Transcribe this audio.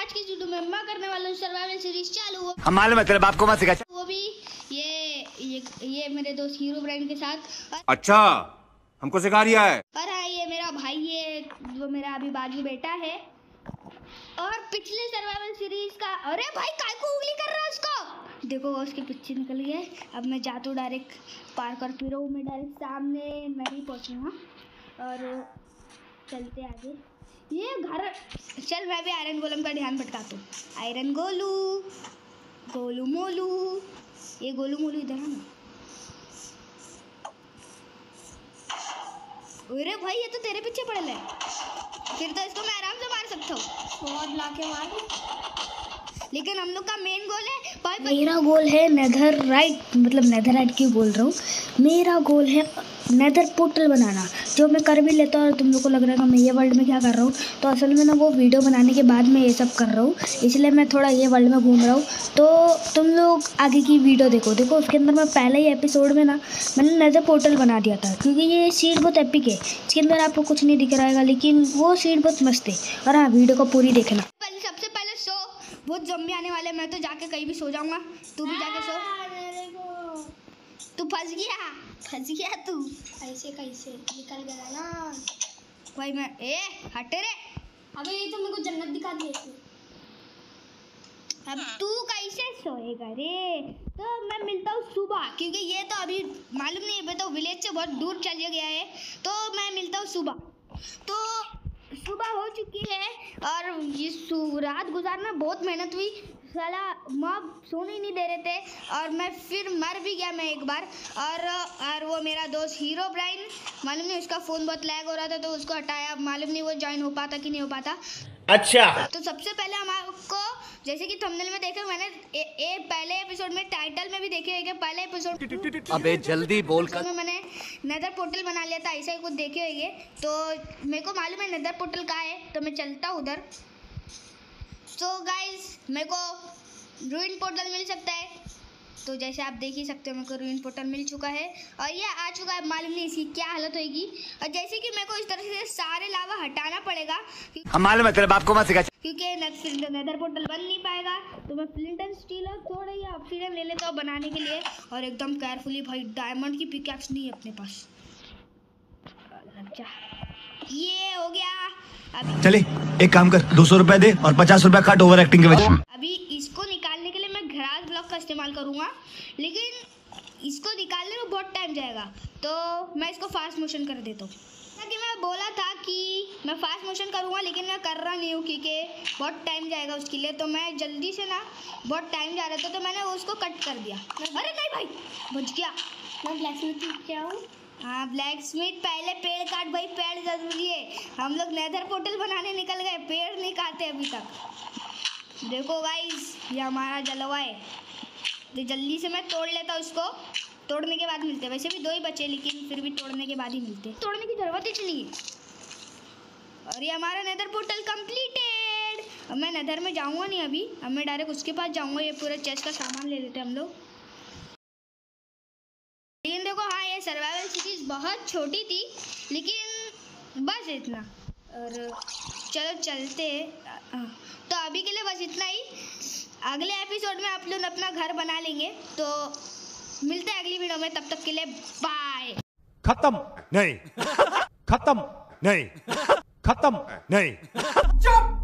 आज की वीडियो में मैं करने वाला हूँ सर्वाइवल सीरीज़ चालू हो हम मालूम है तेरे बाप को मत सिखा। वो भी ये ये ये मेरे दोस्त हीरो ब्रांड के साथ। और, अच्छा हमको सिखा रिया है। और हाँ ये मेरा भाई है जो मेरा अभी बाजू बेटा है। और पिछले सर्वाइवल सीरीज़ का अरे भाई काय को उंगली कर रहा है उसको? देखो वो उसके पीछे निकल गया अब मैं जाता हूँ डायरेक्ट पार कर फिर मैं डायरेक्ट सामने नहीं पहुँचूँगा। और चलते आगे। ये घर चल मैं भी आयरन गोलम का ध्यान भटकाता हूँ। आयरन गोलू गोलू मोलू ये गोलू मोलू इधर है ना? अरे भाई ये तो तेरे पीछे पड़ल है फिर तो इसको मैं आराम से मार सकता हूँ। बहुत ला के मार। लेकिन हम लोग का मेन गोल है भाई मेरा गोल है नेदर राइट मतलब नेदर राइट क्यों बोल रहा हूँ? मेरा गोल है नेदर पोर्टल बनाना, जो मैं कर भी लेता हूँ तुम लोग को लग रहा है मैं ये वर्ल्ड में क्या कर रहा हूँ। तो असल में ना वो वीडियो बनाने के बाद मैं ये सब कर रहा हूँ, इसलिए मैं थोड़ा ये वर्ल्ड में घूम रहा हूँ। तो तुम लोग आगे की वीडियो देखो। देखो, उसके अंदर मैं पहले ही एपिसोड में ना मैंने नेदर पोर्टल बना दिया था, क्योंकि ये सीट बहुत एपिक है। इसके अंदर आपको कुछ नहीं दिख रहा है लेकिन वो सीट बहुत मस्त है। और हाँ वीडियो को पूरी देखना। सबसे पहले सो। बहुत जम्बी आने वाले मैं तो जाके कहीं भी सो जाऊँगा। तू भी जाके सो। फंस गया। फंस गया तू। कैसे कैसे? निकल गया ना। भाई मैं ए हटे रे। अबे ये तो मेरे को जन्नत दिखा दी अब तू कैसे सोएगा रे? तो मैं मिलता हूँ सुबह क्योंकि ये तो अभी मालूम नहीं है तो विलेज से बहुत दूर चले गया है। तो मैं मिलता हूँ सुबह। तो सुबह हो चुकी है और ये रात गुजारना बहुत मेहनत हुई। साला, माँ सोने ही नहीं दे रहे थे और मैं फिर मर भी गया मैं एक बार। और और वो मेरा दोस्त हीरो ब्राइन, मालूम नहीं उसका फ़ोन बहुत लैग हो रहा था तो उसको हटाया। मालूम नहीं वो ज्वाइन हो पाता कि नहीं हो पाता। अच्छा। तो सबसे पहले हमारे जैसे कि थंबनेल में देखे मैंने ए, ए, पहले एपिसोड में टाइटल में भी देखे होंगे पहले एपिसोड अबे जल्दी बोल कर। में मैंने नेदर पोर्टल बना लिया था ऐसा ही कुछ देखे होंगे। तो मेरे को मालूम है नेदर पोर्टल कहाँ है तो मैं चलता हूँ उधर। तो गाइस मेरे को रूइन पोर्टल मिल सकता है। तो जैसे आप देख ही सकते हो मेरे को रूइन पोर्टल मिल चुका है। और ये आ चुका है मालूम नहीं इसकी क्या हालत होगी। और जैसे कि मेरे को इस तरह से सारे लावा हटाना पड़ेगा हम मालूम है तेरे बाप को मत सिखा। क्योंकि नेदर पोर्टल बन नहीं पाएगा। तो मैं फ्लिंट एंड स्टील और थोड़ा ही ऑक्सीजन ले लेता हूँ बनाने के लिए। और एकदम केयरफुली भाई डायमंड की पिकैक्स नहीं है अपने पास। ये हो गया। अभी चले एक काम कर दो सौ रुपए दे और पचास रुपए काट ओवर एक्टिंग के वजह अभी इसको निकालने के लिए मैं घरास ब्लॉक का इस्तेमाल करूँगा। लेकिन इसको निकालने में बहुत टाइम जाएगा। तो मैं इसको फास्ट मोशन कर देता हूँ। कि मैं बोला था कि मैं फास्ट मोशन करूँगा लेकिन मैं कर रहा नहीं हूँ क्योंकि बहुत टाइम जाएगा उसके लिए। तो मैं जल्दी से ना बहुत टाइम जा रहा था तो मैंने उसको कट कर दिया। अरे नहीं भाई बच गया। मैं ब्लैक स्मिथ क्या हूँ? हाँ ब्लैक स्मिथ पहले पेड़ काट भाई पेड़ ज़रूरी है। हम लोग नेदर पोर्टल बनाने निकल गए पेड़ नहीं काटे अभी तक। देखो गाइस ये हमारा जलवा है। तो जल्दी से मैं तोड़ लेता हूँ इसको तोड़ने के बाद मिलते वैसे भी दो ही बचे, लेकिन फिर भी तोड़ने के बाद ही मिलते तोड़ने की ज़रूरत ही है। और ये हमारा नेदर पोर्टल कंप्लीटेड अब मैं नेदर में जाऊँगा नहीं अभी। अब मैं डायरेक्ट उसके पास जाऊँगा, ये पूरा चेस्ट का सामान ले लेते हम लोग। लेकिन देखो हाँ ये सर्वाइवल सीरीज़ बहुत छोटी थी, लेकिन बस इतना। और चलो चलते हैं। तो अभी के लिए बस इतना ही। अगले एपिसोड में आप लोग अपना घर बना लेंगे। तो मिलते हैं अगली वीडियो में। तब तक के लिए बाय खत्म नहीं। खत्म नहीं। खत्म नहीं।